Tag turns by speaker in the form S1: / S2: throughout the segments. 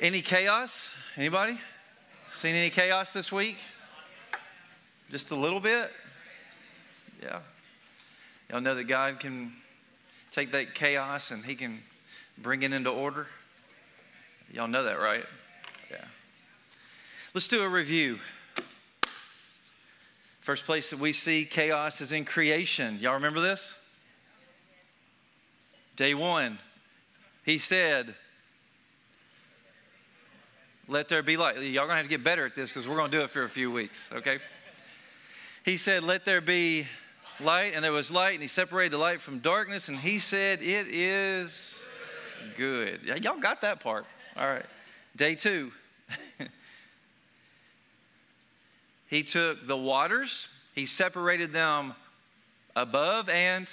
S1: Any chaos? Anybody? Seen any chaos this week? Just a little bit? Yeah. Y'all know that God can take that chaos and He can bring it into order? Y'all know that, right? Yeah. Let's do a review. First place that we see chaos is in creation. Y'all remember this? Day one, He said, let there be light. Y'all gonna have to get better at this because we're gonna do it for a few weeks, okay? He said, Let there be light, and there was light, and he separated the light from darkness, and he said, It is good. Y'all got that part. All right. Day two. he took the waters, he separated them above and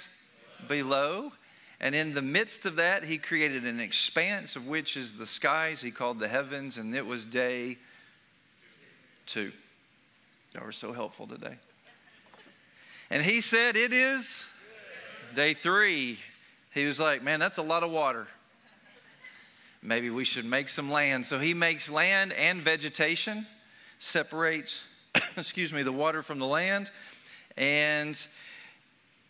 S1: below. And in the midst of that, he created an expanse of which is the skies. He called the heavens, and it was day two. Y'all were so helpful today. And he said, It is day three. He was like, Man, that's a lot of water. Maybe we should make some land. So he makes land and vegetation, separates, excuse me, the water from the land. And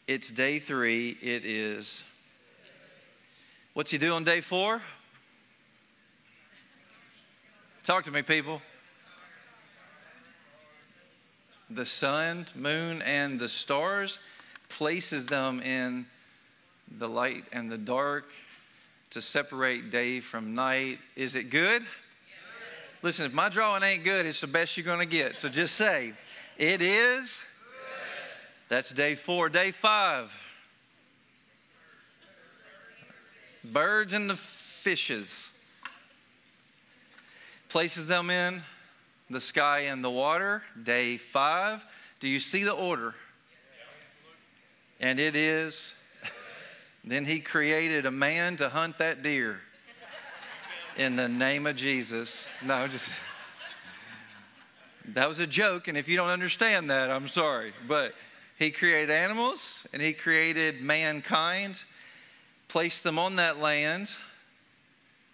S1: it's day three. It is What's he do on day four? Talk to me, people. The sun, moon, and the stars places them in the light and the dark to separate day from night. Is it good? Yes. Listen, if my drawing ain't good, it's the best you're going to get. So just say, It is. Good. That's day four. Day five. Birds and the fishes. Places them in the sky and the water. Day five. Do you see the order? And it is. then he created a man to hunt that deer. In the name of Jesus. No, just. That was a joke, and if you don't understand that, I'm sorry. But he created animals and he created mankind placed them on that land,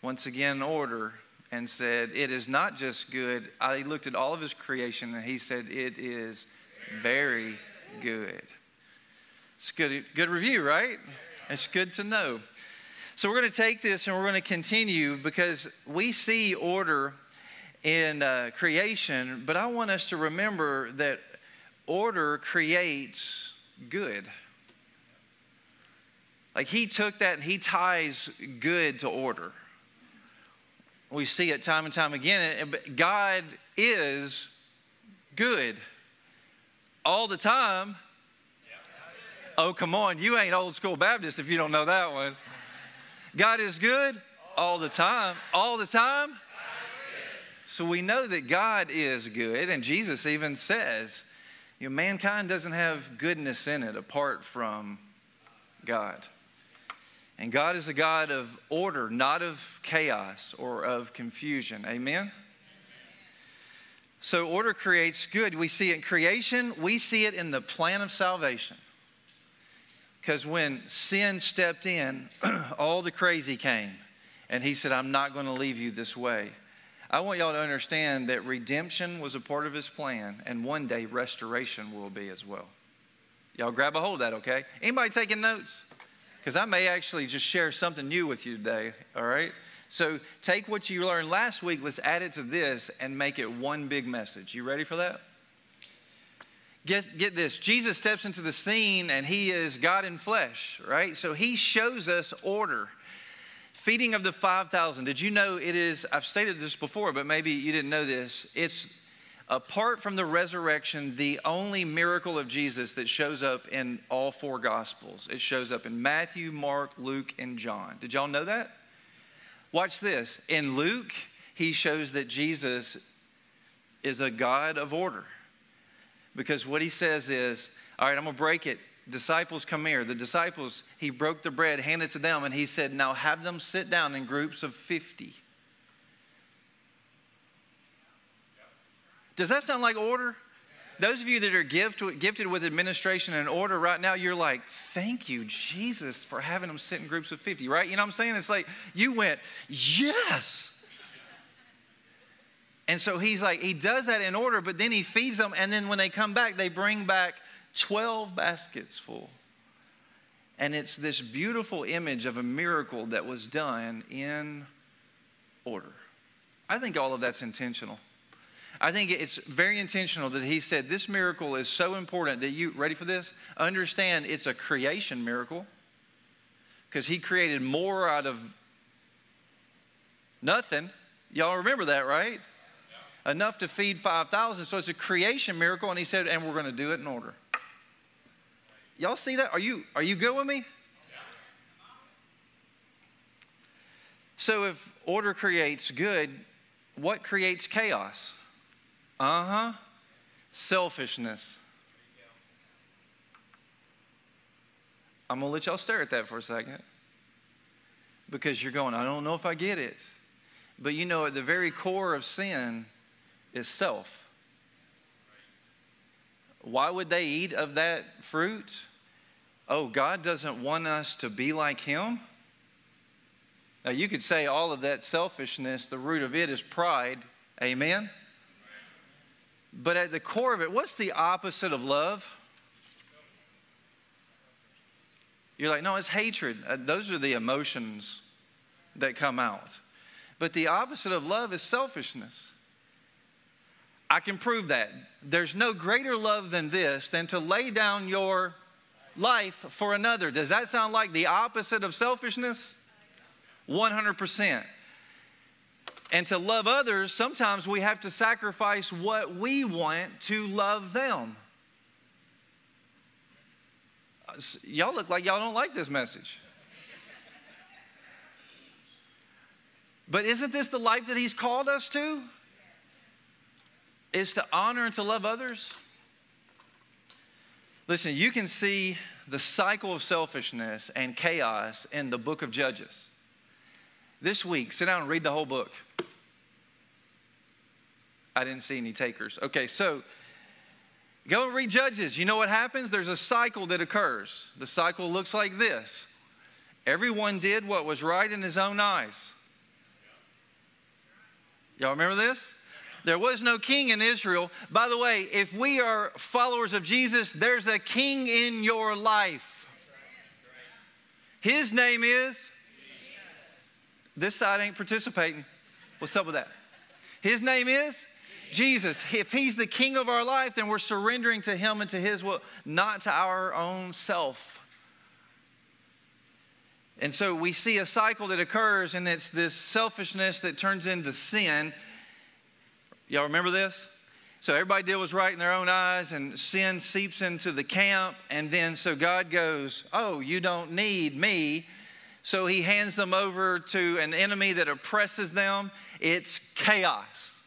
S1: once again, order, and said, It is not just good. I looked at all of his creation and he said, It is very good. It's good, good review, right? It's good to know. So we're going to take this and we're going to continue because we see order in uh, creation, but I want us to remember that order creates good. Like he took that and he ties good to order. We see it time and time again. God is good all the time. Oh, come on. You ain't old school Baptist if you don't know that one. God is good all the time. All the time. So we know that God is good. And Jesus even says, you know, mankind doesn't have goodness in it apart from God. And God is a God of order, not of chaos or of confusion. Amen? So, order creates good. We see it in creation, we see it in the plan of salvation. Because when sin stepped in, all the crazy came. And he said, I'm not going to leave you this way. I want y'all to understand that redemption was a part of his plan, and one day restoration will be as well. Y'all grab a hold of that, okay? Anybody taking notes? Because I may actually just share something new with you today, all right? So take what you learned last week, let's add it to this and make it one big message. You ready for that? Get, get this Jesus steps into the scene and he is God in flesh, right? So he shows us order. Feeding of the 5,000. Did you know it is, I've stated this before, but maybe you didn't know this. It's apart from the resurrection, the only miracle of Jesus that shows up in all four Gospels. It shows up in Matthew, Mark, Luke, and John. Did y'all know that? Watch this. In Luke, he shows that Jesus is a God of order. Because what he says is, all right, I'm going to break it. Disciples, come here. The disciples, he broke the bread, handed it to them, and he said, now have them sit down in groups of 50. Does that sound like order? Those of you that are gifted, gifted with administration and order right now, you're like, thank you, Jesus, for having them sit in groups of 50, right? You know what I'm saying? It's like you went, yes. And so he's like, he does that in order, but then he feeds them. And then when they come back, they bring back 12 baskets full. And it's this beautiful image of a miracle that was done in order. I think all of that's intentional. I think it's very intentional that he said this miracle is so important that you, ready for this? Understand it's a creation miracle because he created more out of nothing. Y'all remember that, right? Yeah. Enough to feed 5,000. So it's a creation miracle. And he said, and we're going to do it in order. Y'all see that? Are you, are you good with me? Yeah. So if order creates good, what creates chaos? Uh huh. Selfishness. I'm going to let y'all stare at that for a second because you're going, I don't know if I get it. But you know, at the very core of sin is self. Why would they eat of that fruit? Oh, God doesn't want us to be like Him? Now, you could say all of that selfishness, the root of it is pride. Amen? But at the core of it, what's the opposite of love? You're like, no, it's hatred. Uh, those are the emotions that come out. But the opposite of love is selfishness. I can prove that. There's no greater love than this, than to lay down your life for another. Does that sound like the opposite of selfishness? 100%. And to love others, sometimes we have to sacrifice what we want to love them. Uh, y'all look like y'all don't like this message. But isn't this the life that He's called us to? Is to honor and to love others? Listen, you can see the cycle of selfishness and chaos in the book of Judges. This week, sit down and read the whole book. I didn't see any takers. Okay, so go and read Judges. You know what happens? There's a cycle that occurs. The cycle looks like this everyone did what was right in his own eyes. Y'all remember this? There was no king in Israel. By the way, if we are followers of Jesus, there's a king in your life. His name is? This side ain't participating. What's up with that? His name is? Jesus. If he's the king of our life, then we're surrendering to him and to his will, not to our own self. And so we see a cycle that occurs, and it's this selfishness that turns into sin Y'all remember this? So everybody did was right in their own eyes, and sin seeps into the camp. And then so God goes, Oh, you don't need me. So he hands them over to an enemy that oppresses them. It's chaos.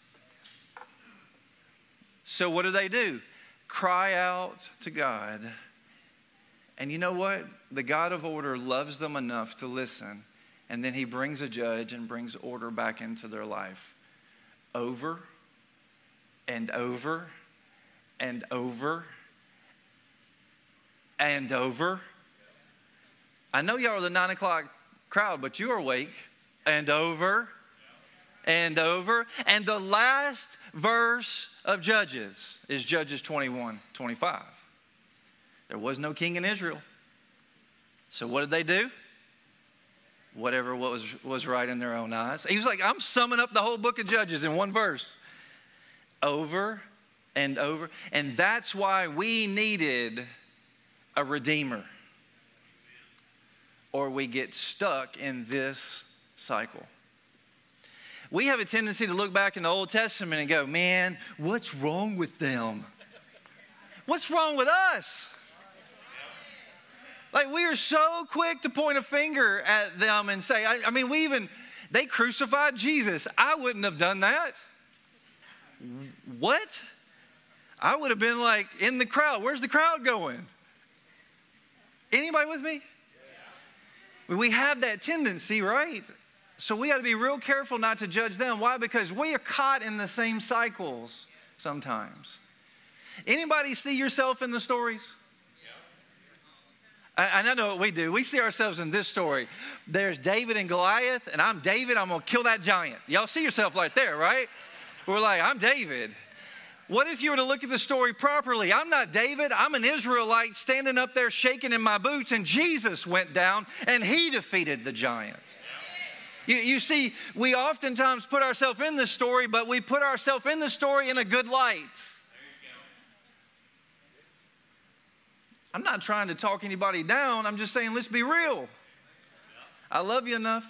S1: So what do they do? Cry out to God. And you know what? The God of order loves them enough to listen. And then he brings a judge and brings order back into their life over and over and over and over. I know y'all are the nine o'clock crowd, but you're awake and over and over. And the last verse of Judges is Judges 21 25. There was no king in Israel. So what did they do? Whatever what was, was right in their own eyes. He was like, I'm summing up the whole book of Judges in one verse over and over. And that's why we needed a redeemer, or we get stuck in this cycle. We have a tendency to look back in the Old Testament and go, man, what's wrong with them? What's wrong with us? Like, we are so quick to point a finger at them and say, I, I mean, we even, they crucified Jesus. I wouldn't have done that. What? I would have been like in the crowd. Where's the crowd going? Anybody with me? We have that tendency, right? So we got to be real careful not to judge them. Why? Because we are caught in the same cycles sometimes. Anybody see yourself in the stories? And I know what we do. We see ourselves in this story. There's David and Goliath, and I'm David. I'm going to kill that giant. Y'all see yourself right there, right? We're like, I'm David. What if you were to look at the story properly? I'm not David. I'm an Israelite standing up there shaking in my boots, and Jesus went down and he defeated the giant. You, you see, we oftentimes put ourselves in the story, but we put ourselves in the story in a good light. I'm not trying to talk anybody down. I'm just saying, let's be real. I love you enough.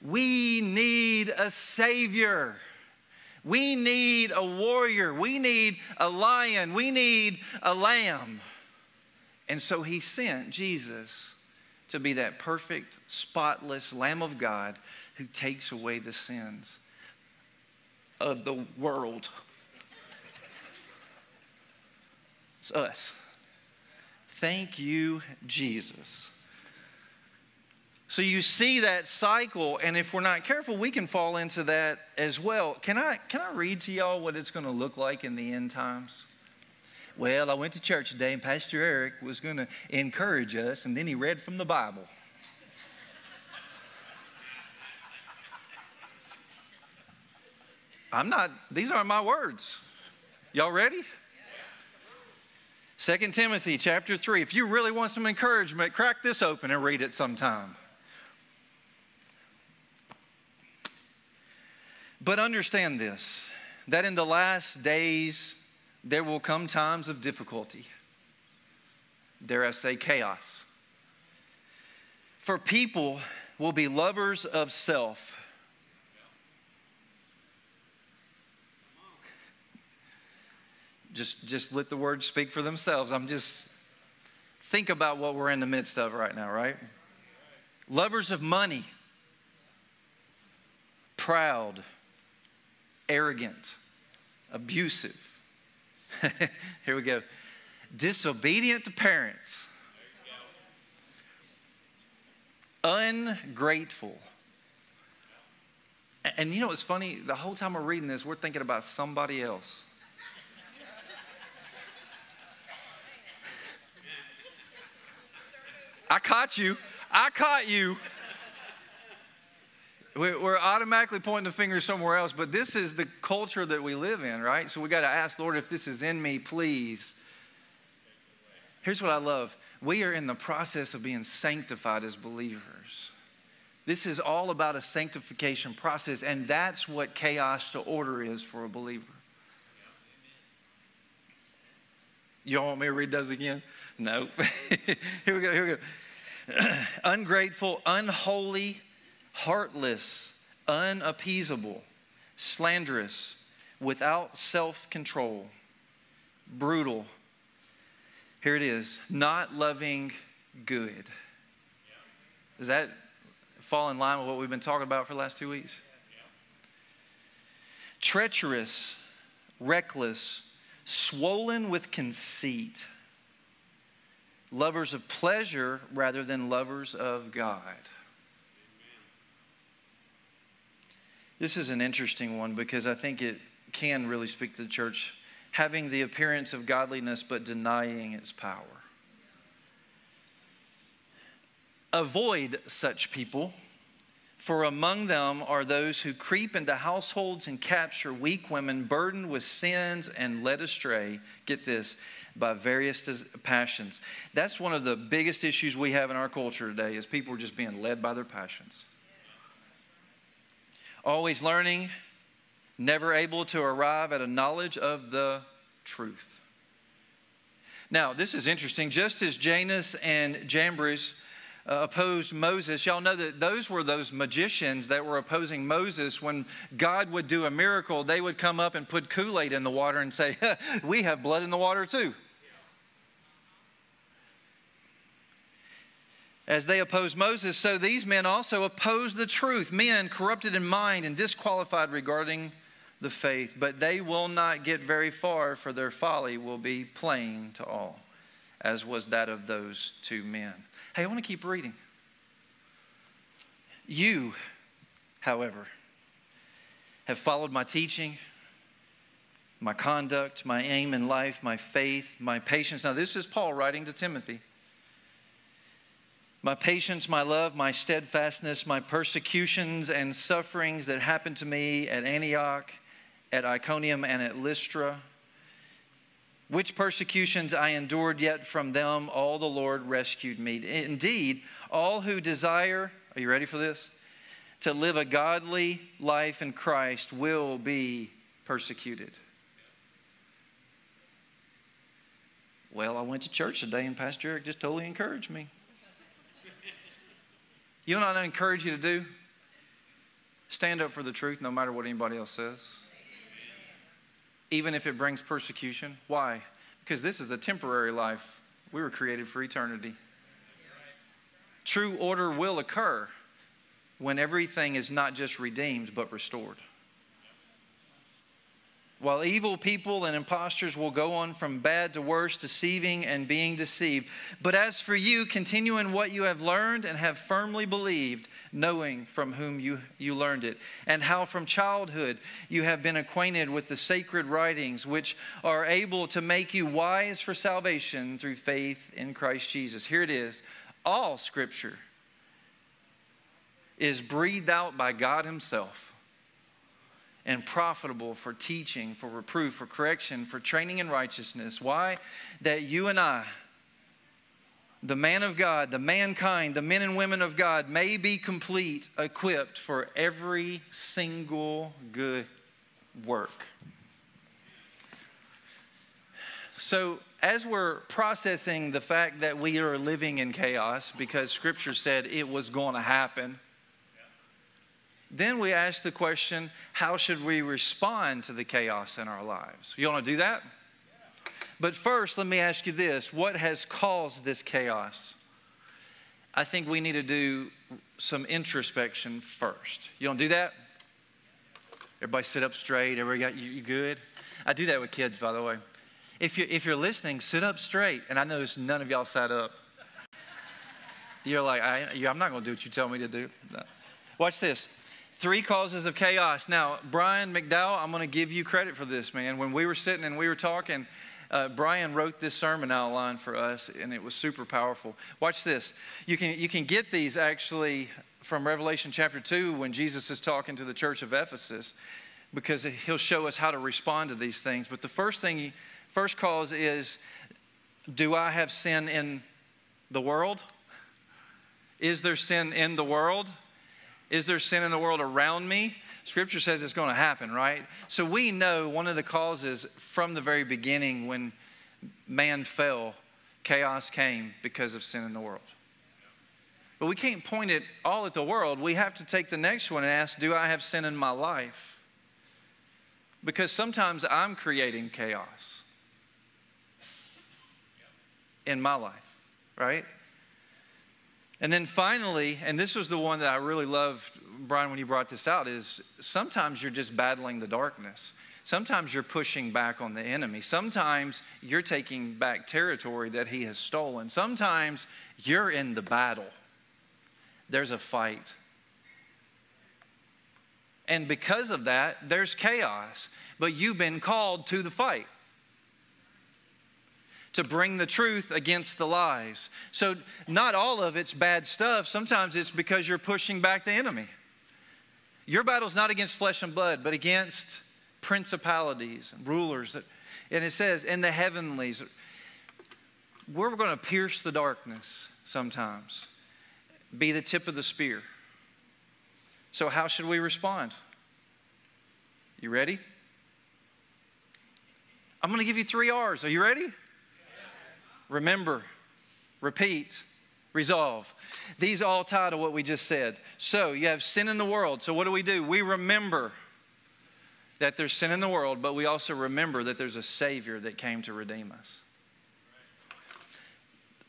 S1: We need a Savior. We need a warrior. We need a lion. We need a lamb. And so he sent Jesus to be that perfect, spotless Lamb of God who takes away the sins of the world. It's us. Thank you, Jesus. So you see that cycle, and if we're not careful, we can fall into that as well. Can I, can I read to y'all what it's going to look like in the end times? Well, I went to church today, and Pastor Eric was going to encourage us, and then he read from the Bible. I'm not, these aren't my words. Y'all ready? 2 Timothy chapter 3. If you really want some encouragement, crack this open and read it sometime. But understand this that in the last days, there will come times of difficulty. Dare I say, chaos. For people will be lovers of self. Just, just let the words speak for themselves. I'm just, think about what we're in the midst of right now, right? Lovers of money, proud, arrogant, abusive Here we go. Disobedient to parents. Ungrateful. And you know what's funny? The whole time we're reading this, we're thinking about somebody else. I caught you. I caught you. We're automatically pointing the finger somewhere else, but this is the culture that we live in, right? So we got to ask, Lord, if this is in me, please. Here's what I love we are in the process of being sanctified as believers. This is all about a sanctification process, and that's what chaos to order is for a believer. You all want me to read those again? No. here we go, here we go. Ungrateful, unholy, heartless, unappeasable, slanderous, without self control, brutal. Here it is not loving good. Does that fall in line with what we've been talking about for the last two weeks? Treacherous, reckless, swollen with conceit, lovers of pleasure rather than lovers of God. This is an interesting one because I think it can really speak to the church having the appearance of godliness but denying its power. Avoid such people, for among them are those who creep into households and capture weak women burdened with sins and led astray. Get this by various passions. That's one of the biggest issues we have in our culture today is people are just being led by their passions always learning, never able to arrive at a knowledge of the truth. Now, this is interesting. Just as Jannes and Jambres uh, opposed Moses, y'all know that those were those magicians that were opposing Moses. When God would do a miracle, they would come up and put Kool Aid in the water and say, We have blood in the water too. As they opposed Moses, so these men also oppose the truth. Men corrupted in mind and disqualified regarding the faith, but they will not get very far, for their folly will be plain to all, as was that of those two men. Hey, I want to keep reading. You, however, have followed my teaching, my conduct, my aim in life, my faith, my patience. Now, this is Paul writing to Timothy my patience, my love, my steadfastness, my persecutions and sufferings that happened to me at Antioch, at Iconium, and at Lystra. Which persecutions I endured, yet from them all the Lord rescued me. Indeed, all who desire, are you ready for this? To live a godly life in Christ will be persecuted. Well, I went to church today and Pastor Eric just totally encouraged me. You know what I encourage you to do? Stand up for the truth no matter what anybody else says. Even if it brings persecution. Why? Because this is a temporary life. We were created for eternity. True order will occur when everything is not just redeemed but restored. While evil people and impostors will go on from bad to worse, deceiving and being deceived. But as for you, continue in what you have learned and have firmly believed, knowing from whom you, you learned it, and how from childhood you have been acquainted with the sacred writings, which are able to make you wise for salvation through faith in Christ Jesus. Here it is all scripture is breathed out by God Himself and profitable for teaching, for reproof, for correction, for training in righteousness. Why? That you and I, the man of God, the mankind, the men and women of God, may be complete, equipped for every single good work. So, as we're processing the fact that we are living in chaos because Scripture said it was going to happen, then we ask the question how should we respond to the chaos in our lives? You want to do that? But first, let me ask you this what has caused this chaos? I think we need to do some introspection first. You want to do that? Everybody sit up straight. Everybody got you, you good? I do that with kids, by the way. If, you, if you're listening, sit up straight. And I notice none of y'all sat up. You're like, I, am not going to do what you tell me to do. No. Watch this. Three causes of chaos. Now, Brian McDowell, I'm going to give you credit for this, man. When we were sitting and we were talking, uh, Brian wrote this sermon outline for us, and it was super powerful. Watch this. You can, you can get these actually from Revelation chapter 2 when Jesus is talking to the church of Ephesus, because he'll show us how to respond to these things. But the first thing, first cause is Do I have sin in the world? Is there sin in the world? Is there sin in the world around me? Scripture says it's going to happen, right? So we know one of the causes from the very beginning when man fell, chaos came because of sin in the world. But we can't point it all at the world. We have to take the next one and ask, Do I have sin in my life? Because sometimes I'm creating chaos in my life, right? And then finally, and this was the one that I really loved, Brian, when you brought this out, is sometimes you're just battling the darkness. Sometimes you're pushing back on the enemy. Sometimes you're taking back territory that he has stolen. Sometimes you're in the battle. There's a fight. And because of that, there's chaos. But you've been called to the fight to bring the truth against the lies. So, not all of it's bad stuff. Sometimes it's because you're pushing back the enemy. Your battle's not against flesh and blood, but against principalities and rulers. And it says, in the heavenlies, we're going to pierce the darkness sometimes, be the tip of the spear. So, how should we respond? You ready? I'm going to give you three R's. Are you ready? Remember, repeat, resolve. These all tie to what we just said. So you have sin in the world. So what do we do? We remember that there's sin in the world, but we also remember that there's a Savior that came to redeem us.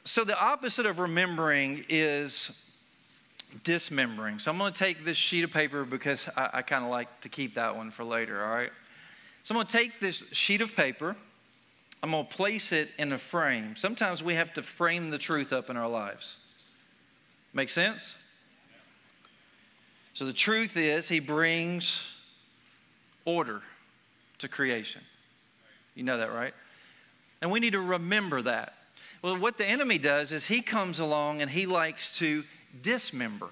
S1: So the opposite of remembering is dismembering. So I'm going to take this sheet of paper because I, I kind of like to keep that one for later, all right? So I'm going to take this sheet of paper I'm going to place it in a frame. Sometimes we have to frame the truth up in our lives. Make sense? So the truth is, he brings order to creation. You know that, right? And we need to remember that. Well, what the enemy does is he comes along and he likes to dismember.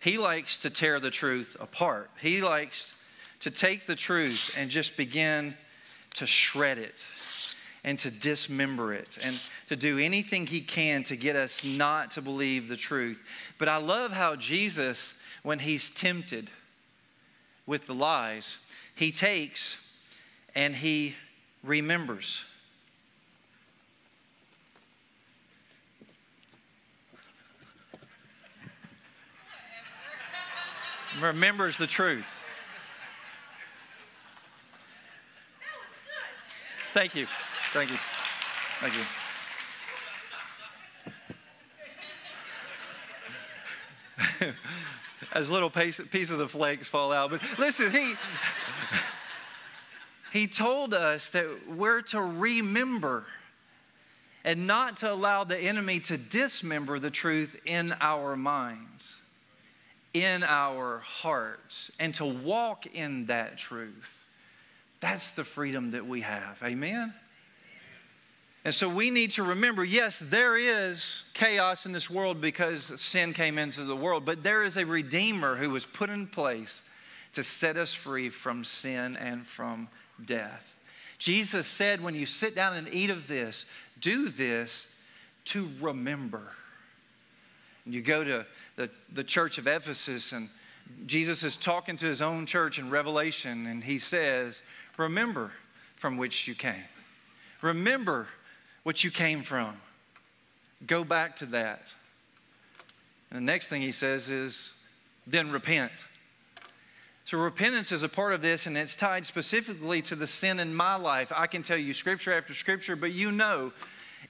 S1: He likes to tear the truth apart. He likes to take the truth and just begin to shred it and to dismember it and to do anything he can to get us not to believe the truth. But I love how Jesus, when he's tempted with the lies, he takes and he remembers. remembers the truth. Thank you. Thank you. Thank you. As little pieces of flakes fall out. But listen, he, he told us that we're to remember and not to allow the enemy to dismember the truth in our minds, in our hearts, and to walk in that truth. That's the freedom that we have. Amen? And so we need to remember yes, there is chaos in this world because sin came into the world, but there is a Redeemer who was put in place to set us free from sin and from death. Jesus said, when you sit down and eat of this, do this to remember. And you go to the, the church of Ephesus, and Jesus is talking to his own church in Revelation, and he says, Remember from which you came. Remember what you came from. Go back to that. And the next thing he says is, then repent. So, repentance is a part of this, and it's tied specifically to the sin in my life. I can tell you scripture after scripture, but you know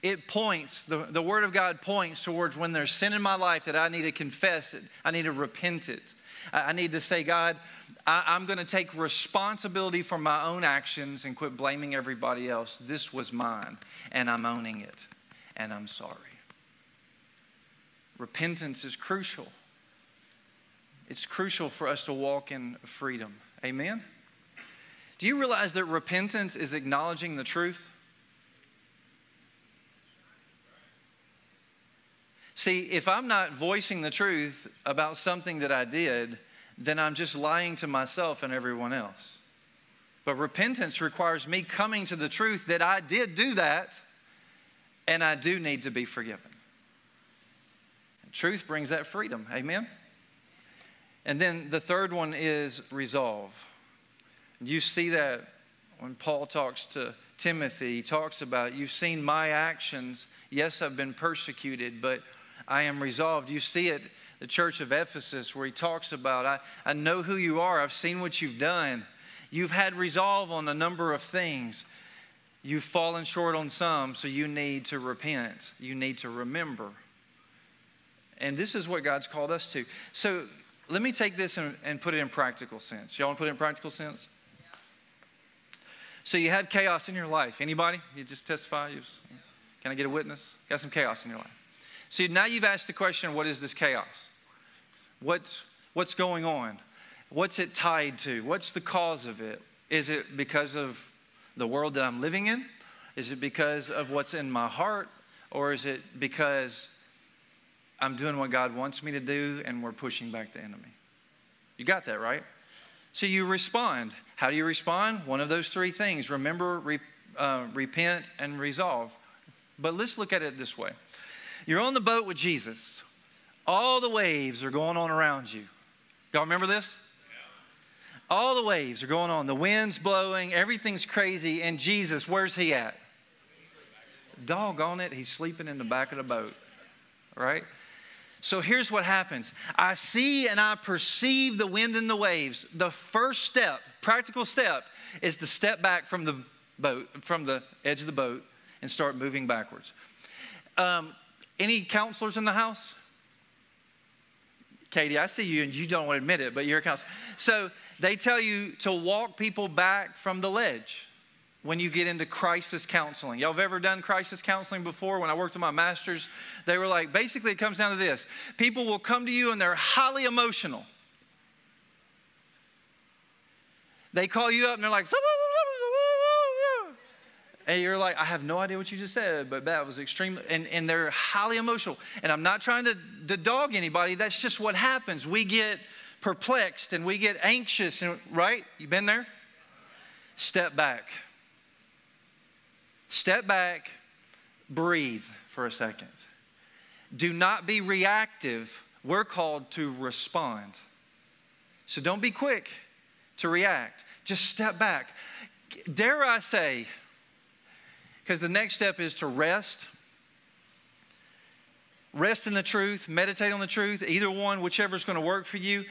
S1: it points, the, the Word of God points towards when there's sin in my life that I need to confess it, I need to repent it. I need to say, God, I, am going to take responsibility for my own actions and quit blaming everybody else. This was mine, and I'm owning it, and I'm sorry. Repentance is crucial. It's crucial for us to walk in freedom. Amen? Do you realize that repentance is acknowledging the truth? See, if I'm not voicing the truth about something that I did, then I'm just lying to myself and everyone else. But repentance requires me coming to the truth that I did do that and I do need to be forgiven. Truth brings that freedom. Amen? And then the third one is resolve. You see that when Paul talks to Timothy, he talks about, You've seen my actions. Yes, I've been persecuted, but I am resolved. You see it the church of Ephesus where he talks about, I, I know who you are, I've seen what you've done. You've had resolve on a number of things. You've fallen short on some, so you need to repent. You need to remember. And this is what God's called us to. So let me take this and, and put it in practical sense. Y'all want to put it in practical sense? So you have chaos in your life. Anybody? You just testify? You just, can I get a witness? Got some chaos in your life. So now you've asked the question, what is this chaos? What's, what's going on? What's it tied to? What's the cause of it? Is it because of the world that I'm living in? Is it because of what's in my heart? Or is it because I'm doing what God wants me to do and we're pushing back the enemy? You got that, right? So you respond. How do you respond? One of those three things remember, re, uh, repent, and resolve. But let's look at it this way you're on the boat with Jesus. All the waves are going on around you. Y'all remember this? All the waves are going on. The wind's blowing, everything's crazy, and Jesus, where's he at? Doggone it, he's sleeping in the back of the boat, right? So here's what happens I see and I perceive the wind and the waves. The first step, practical step, is to step back from the boat, from the edge of the boat, and start moving backwards. Um, any counselors in the house? Katie, I see you and you don't want to admit it, but you're a counselor. So they tell you to walk people back from the ledge when you get into crisis counseling. Y'all have ever done crisis counseling before? When I worked on my master's, they were like, basically, it comes down to this people will come to you and they're highly emotional. They call you up and they're like, And you're like, I have no idea what you just said, but that was extreme. And, and they're highly emotional. And I'm not trying to, to dog anybody. That's just what happens. We get perplexed and we get anxious, and, right? You been there? Step back. Step back, breathe for a second. Do not be reactive. We're called to respond. So don't be quick to react. Just step back. Dare I say, because the next step is to rest. Rest in the truth, meditate on the truth, either one, whichever is going to work for you.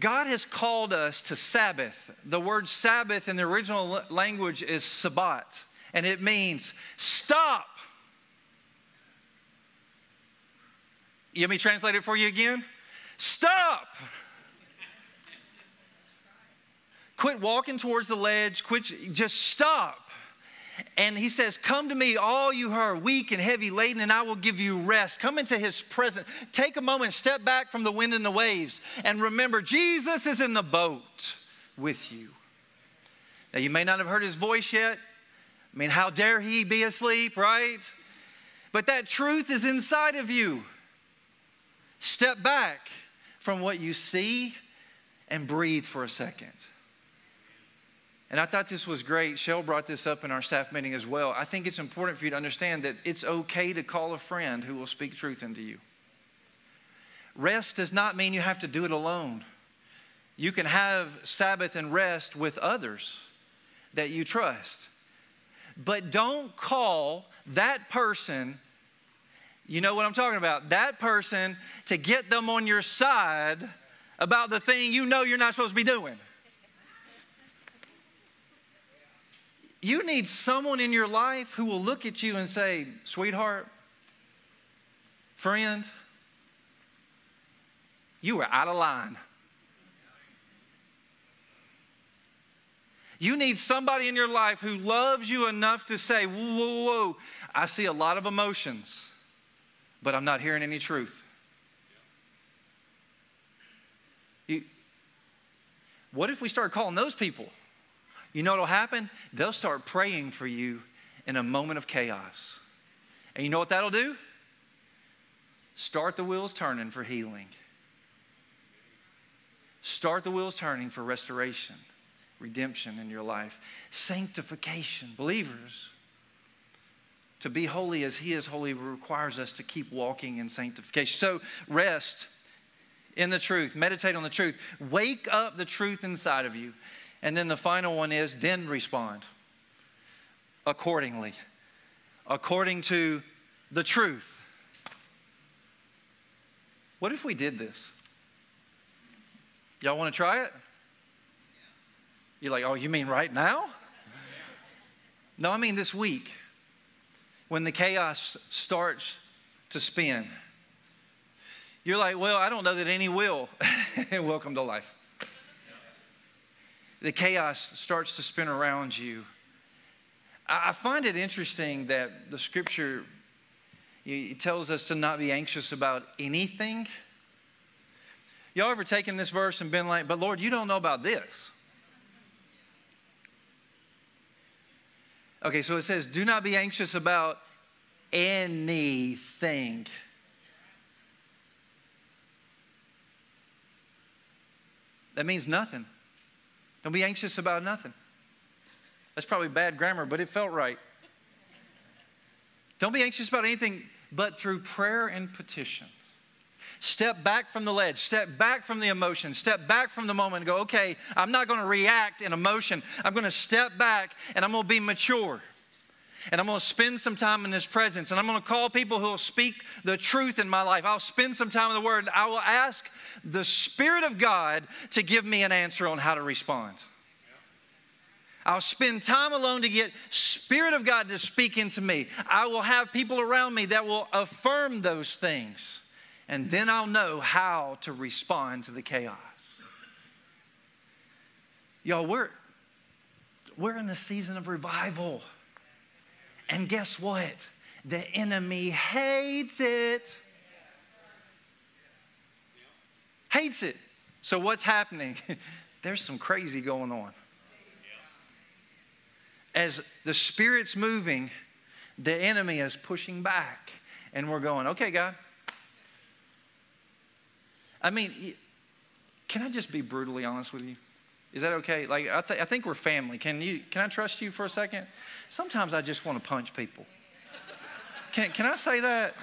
S1: God has called us to Sabbath. The word Sabbath in the original language is Sabbat, and it means stop. Want me translate it for you again? Stop. Quit walking towards the ledge. Quit, just stop. And he says, Come to me, all you who are weak and heavy laden, and I will give you rest. Come into his presence. Take a moment, step back from the wind and the waves, and remember, Jesus is in the boat with you. Now, you may not have heard his voice yet. I mean, how dare he be asleep, right? But that truth is inside of you. Step back from what you see and breathe for a second. And I thought this was great. Shell brought this up in our staff meeting as well. I think it's important for you to understand that it's okay to call a friend who will speak truth into you. Rest does not mean you have to do it alone. You can have Sabbath and rest with others that you trust. But don't call that person, you know what I'm talking about, that person to get them on your side about the thing you know you're not supposed to be doing. You need someone in your life who will look at you and say, Sweetheart, friend, you are out of line. You need somebody in your life who loves you enough to say, Whoa, whoa, whoa, I see a lot of emotions, but I'm not hearing any truth. You, what if we start calling those people? You know what'll happen? They'll start praying for you in a moment of chaos. And you know what that'll do? Start the wheels turning for healing. Start the wheels turning for restoration, redemption in your life, sanctification. Believers, to be holy as He is holy requires us to keep walking in sanctification. So, rest in the truth, meditate on the truth, wake up the truth inside of you. And then the final one is then respond accordingly, according to the truth. What if we did this? Y'all want to try it? You're like, oh, you mean right now? No, I mean this week when the chaos starts to spin. You're like, well, I don't know that any will. Welcome to life the chaos starts to spin around you. I find it interesting that the scripture tells us to not be anxious about anything. Y'all ever taken this verse and been like, but Lord, you don't know about this? Okay, so it says, do not be anxious about anything. That means nothing. Don't be anxious about nothing. That's probably bad grammar, but it felt right. Don't be anxious about anything, but through prayer and petition. Step back from the ledge, step back from the emotion, step back from the moment and go, okay, I'm not going to react in emotion. I'm going to step back and I'm going to be mature. And I'm going to spend some time in His presence. And I'm going to call people who will speak the truth in my life. I'll spend some time in the Word. I will ask the Spirit of God to give me an answer on how to respond. I'll spend time alone to get Spirit of God to speak into me. I will have people around me that will affirm those things. And then I'll know how to respond to the chaos. Y'all, we're, we're in a season of revival. And guess what? The enemy hates it. Hates it. So, what's happening? There's some crazy going on. as the Spirit's moving, the enemy is pushing back. And we're going, okay, God. I mean, can I just be brutally honest with you? Is that okay? Like, I, th- I think we're family. Can, you, can I trust you for a second? Sometimes I just want to punch people. Can, can I say that?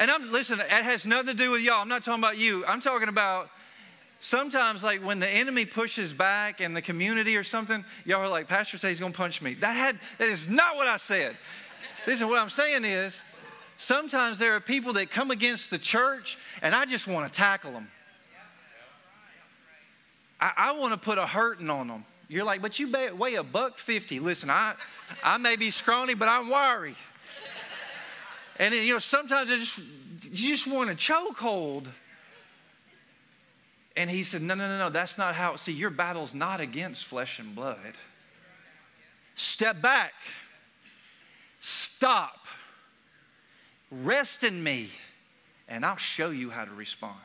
S1: And I'm, listen, it has nothing to do with y'all. I'm not talking about you. I'm talking about sometimes like when the enemy pushes back in the community or something, y'all are like, Pastor says he's gonna punch me. That had that is not what I said. Listen, what I'm saying is sometimes there are people that come against the church and I just want to tackle them. I, I want to put a hurting on them. You're like, but you weigh a buck 50. Listen, I, I may be scrawny, but I'm wiry. And then, you know, sometimes I just you just want a chokehold. And he said, No, no, no, no, that's not how. See, your battle's not against flesh and blood. Step back. Stop. Rest in me, and I'll show you how to respond.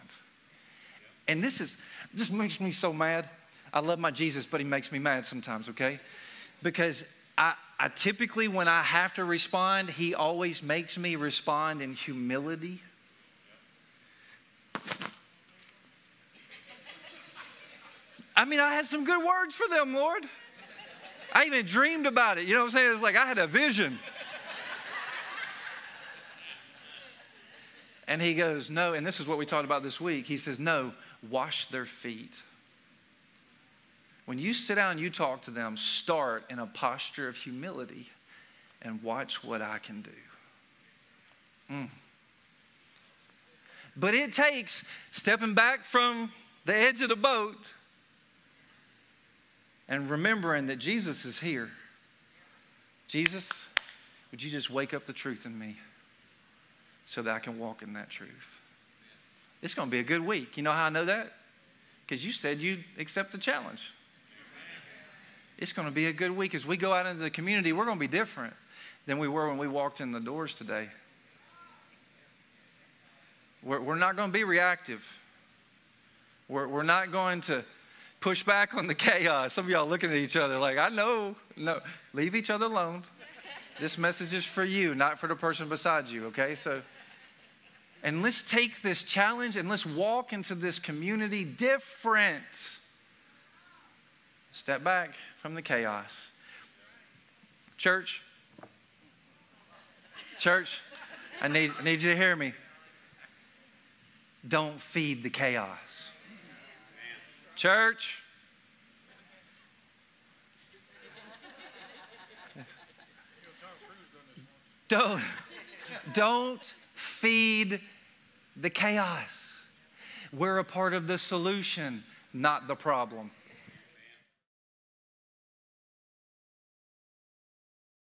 S1: And this is this makes me so mad. I love my Jesus, but he makes me mad sometimes, okay? Because I, I typically, when I have to respond, he always makes me respond in humility. I mean, I had some good words for them, Lord. I even dreamed about it. You know what I'm saying? It was like I had a vision. and he goes, No, and this is what we talked about this week. He says, No, wash their feet. When you sit down and you talk to them, start in a posture of humility and watch what I can do. Mm. But it takes stepping back from the edge of the boat and remembering that Jesus is here. Jesus, would you just wake up the truth in me so that I can walk in that truth? It's going to be a good week. You know how I know that? Because you said you'd accept the challenge. It's going to be a good week. As we go out into the community, we're going to be different than we were when we walked in the doors today. We're, we're not going to be reactive. We're, we're not going to push back on the chaos. Some of y'all looking at each other like, I know. No, leave each other alone. This message is for you, not for the person beside you, okay? So, and let's take this challenge and let's walk into this community different. Step back from the chaos. Church, church, I need, I need you to hear me. Don't feed the chaos. Church, don't, don't feed the chaos. We're a part of the solution, not the problem.